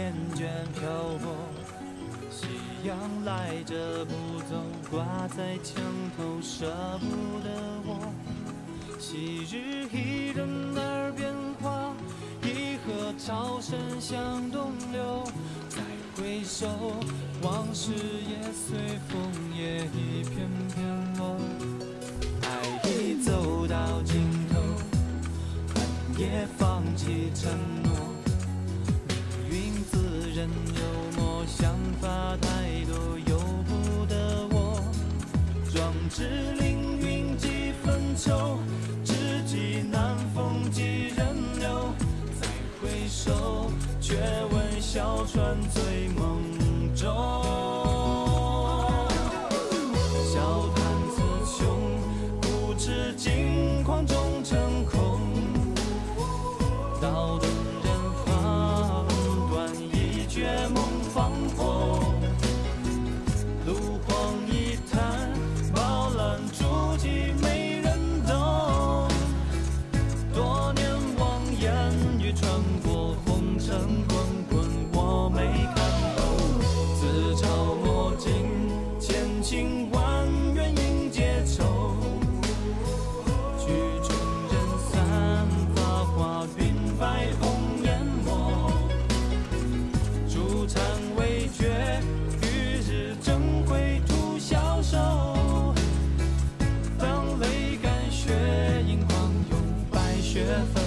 厌倦漂泊。夕阳赖着不走，挂在墙头舍不得我。昔日伊人耳边话，一河潮声向东流。再回首，往事也随风也一片片落。爱已走到尽头，恨也放弃承诺。人幽默，想法太多，由不得我。壮志凌云几分愁，知己难逢几人留。再回首，却闻小船醉梦中。穿过红尘滚滚，我没看透。自嘲墨尽，千情万怨应结愁。曲终人散，发花鬓白红颜没。烛残未觉，与日争辉徒消瘦。当泪干血盈眶涌，白雪纷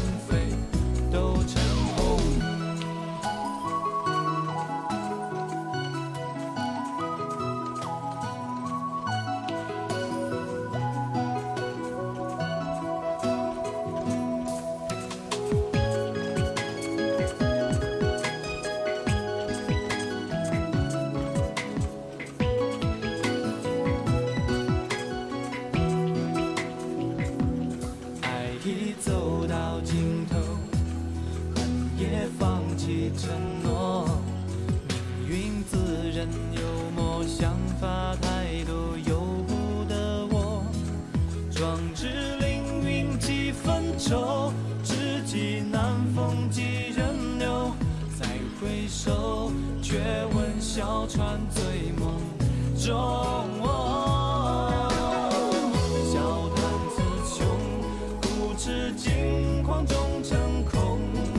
已走到尽头，恨也放弃承诺。命运自认幽默，想法太多，由不得我。壮志凌云几分愁，知己难逢几人留。再回首，却闻小船醉梦中。惊慌中成空。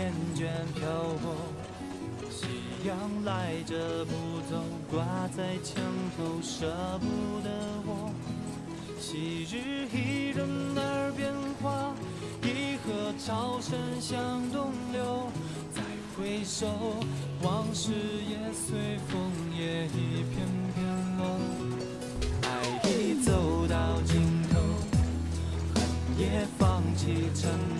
厌倦漂泊。夕阳来着不走，挂在墙头舍不得我。昔日伊人耳边话，一河潮声向东流。再回首，往事也随风也一片片落。爱已走到尽头，恨也放弃承诺。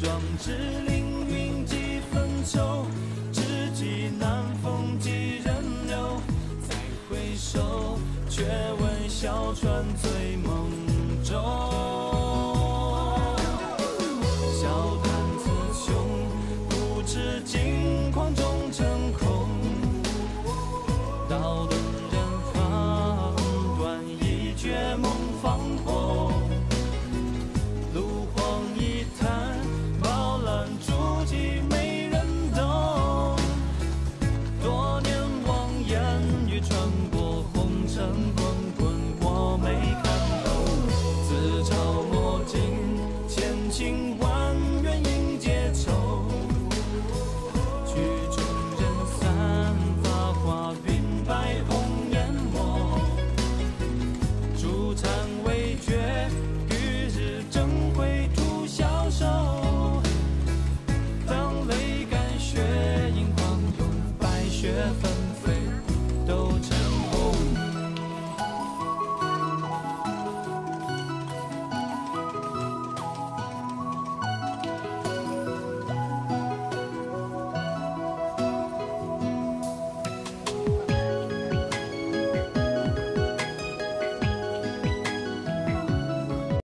壮志凌云几分愁，知己难逢几人留。再回首，却闻小船醉梦中。今晚。